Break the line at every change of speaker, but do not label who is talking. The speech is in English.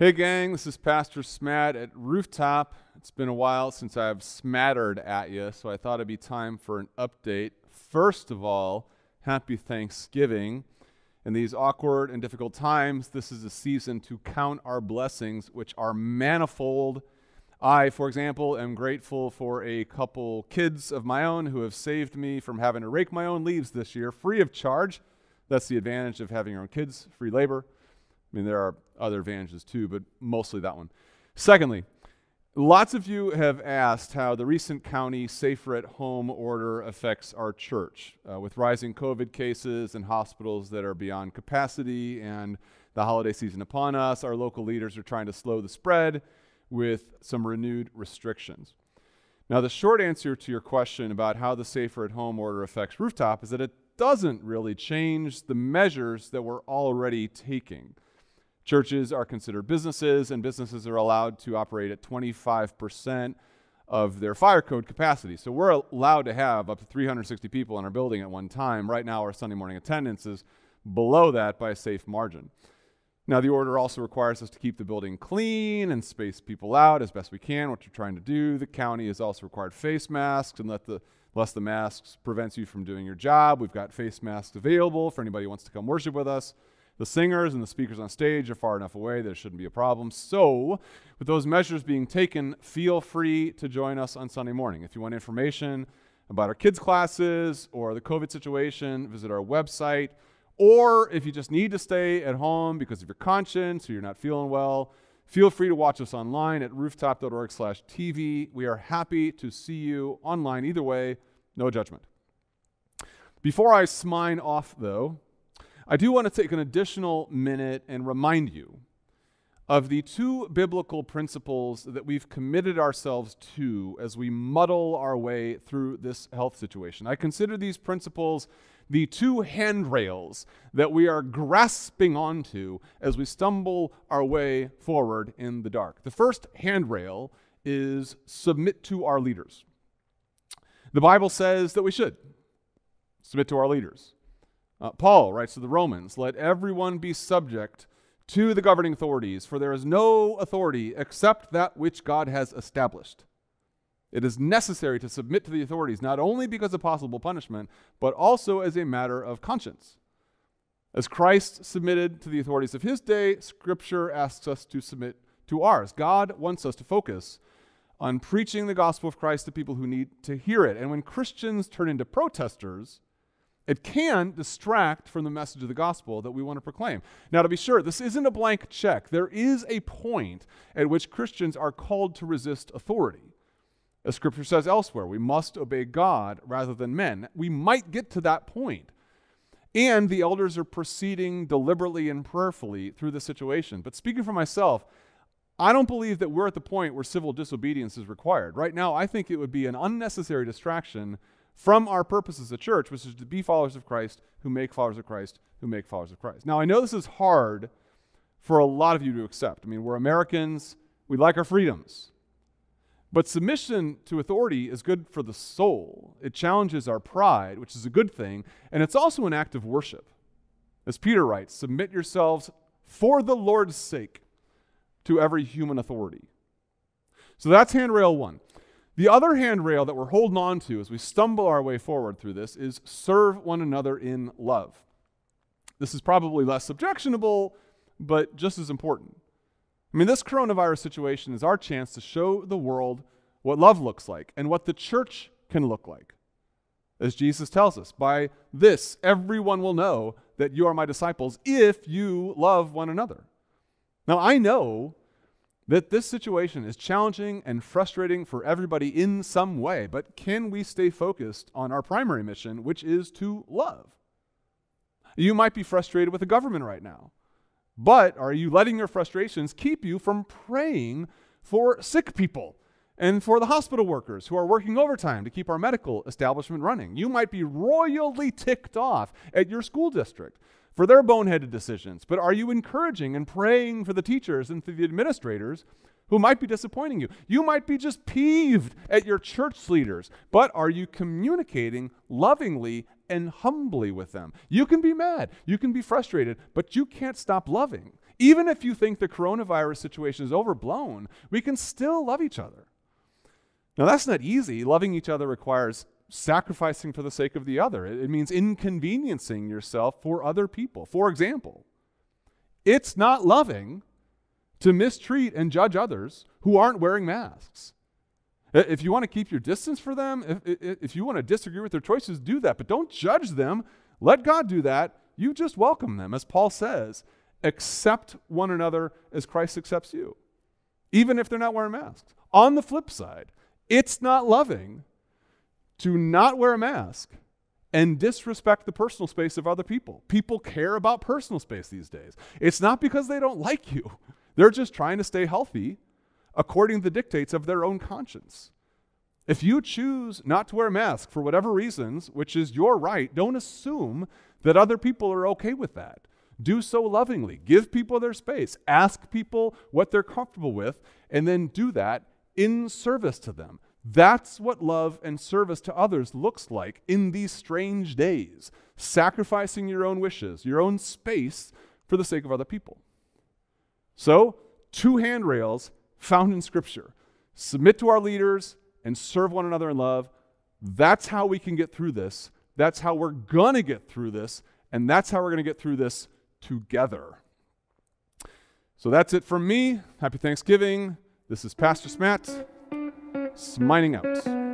Hey, gang, this is Pastor Smat at Rooftop. It's been a while since I've smattered at you, so I thought it'd be time for an update. First of all, happy Thanksgiving. In these awkward and difficult times, this is a season to count our blessings, which are manifold. I, for example, am grateful for a couple kids of my own who have saved me from having to rake my own leaves this year free of charge. That's the advantage of having your own kids, free labor. I mean, there are other advantages too, but mostly that one. Secondly, lots of you have asked how the recent county safer at home order affects our church. Uh, with rising COVID cases and hospitals that are beyond capacity and the holiday season upon us, our local leaders are trying to slow the spread with some renewed restrictions. Now, the short answer to your question about how the safer at home order affects rooftop is that it doesn't really change the measures that we're already taking. Churches are considered businesses, and businesses are allowed to operate at 25% of their fire code capacity. So we're allowed to have up to 360 people in our building at one time. Right now, our Sunday morning attendance is below that by a safe margin. Now, the order also requires us to keep the building clean and space people out as best we can, which we're trying to do. The county has also required face masks, and let the, less the masks prevents you from doing your job. We've got face masks available for anybody who wants to come worship with us. The singers and the speakers on stage are far enough away it shouldn't be a problem. So, with those measures being taken, feel free to join us on Sunday morning. If you want information about our kids' classes or the COVID situation, visit our website or if you just need to stay at home because of your conscience or you're not feeling well, feel free to watch us online at rooftop.org/tv. We are happy to see you online either way, no judgment. Before I smine off though, I do want to take an additional minute and remind you of the two biblical principles that we've committed ourselves to as we muddle our way through this health situation. I consider these principles the two handrails that we are grasping onto as we stumble our way forward in the dark. The first handrail is submit to our leaders. The Bible says that we should submit to our leaders. Uh, Paul writes to the Romans, Let everyone be subject to the governing authorities, for there is no authority except that which God has established. It is necessary to submit to the authorities, not only because of possible punishment, but also as a matter of conscience. As Christ submitted to the authorities of his day, Scripture asks us to submit to ours. God wants us to focus on preaching the gospel of Christ to people who need to hear it. And when Christians turn into protesters, it can distract from the message of the gospel that we want to proclaim. Now, to be sure, this isn't a blank check. There is a point at which Christians are called to resist authority. As Scripture says elsewhere, we must obey God rather than men. We might get to that point. And the elders are proceeding deliberately and prayerfully through the situation. But speaking for myself, I don't believe that we're at the point where civil disobedience is required. Right now, I think it would be an unnecessary distraction from our purpose as a church, which is to be followers of Christ, who make followers of Christ, who make followers of Christ. Now, I know this is hard for a lot of you to accept. I mean, we're Americans, we like our freedoms. But submission to authority is good for the soul. It challenges our pride, which is a good thing, and it's also an act of worship. As Peter writes, submit yourselves for the Lord's sake to every human authority. So that's handrail one. The other handrail that we're holding on to as we stumble our way forward through this is serve one another in love. This is probably less objectionable, but just as important. I mean, this coronavirus situation is our chance to show the world what love looks like and what the church can look like. As Jesus tells us, by this everyone will know that you are my disciples if you love one another. Now, I know that this situation is challenging and frustrating for everybody in some way, but can we stay focused on our primary mission, which is to love? You might be frustrated with the government right now. But are you letting your frustrations keep you from praying for sick people and for the hospital workers who are working overtime to keep our medical establishment running? You might be royally ticked off at your school district for their boneheaded decisions, but are you encouraging and praying for the teachers and for the administrators who might be disappointing you? You might be just peeved at your church leaders, but are you communicating lovingly and humbly with them. You can be mad, you can be frustrated, but you can't stop loving. Even if you think the coronavirus situation is overblown, we can still love each other. Now, that's not easy. Loving each other requires sacrificing for the sake of the other, it means inconveniencing yourself for other people. For example, it's not loving to mistreat and judge others who aren't wearing masks. If you want to keep your distance for them, if, if you want to disagree with their choices, do that. But don't judge them. Let God do that. You just welcome them. As Paul says, accept one another as Christ accepts you, even if they're not wearing masks. On the flip side, it's not loving to not wear a mask and disrespect the personal space of other people. People care about personal space these days. It's not because they don't like you, they're just trying to stay healthy according to the dictates of their own conscience. If you choose not to wear a mask for whatever reasons, which is your right, don't assume that other people are okay with that. Do so lovingly. Give people their space. Ask people what they're comfortable with, and then do that in service to them. That's what love and service to others looks like in these strange days. Sacrificing your own wishes, your own space for the sake of other people. So, two handrails found in Scripture submit to our leaders and serve one another in love. That's how we can get through this. That's how we're going to get through this. And that's how we're going to get through this together. So that's it from me. Happy Thanksgiving. This is Pastor Smat, smiling out.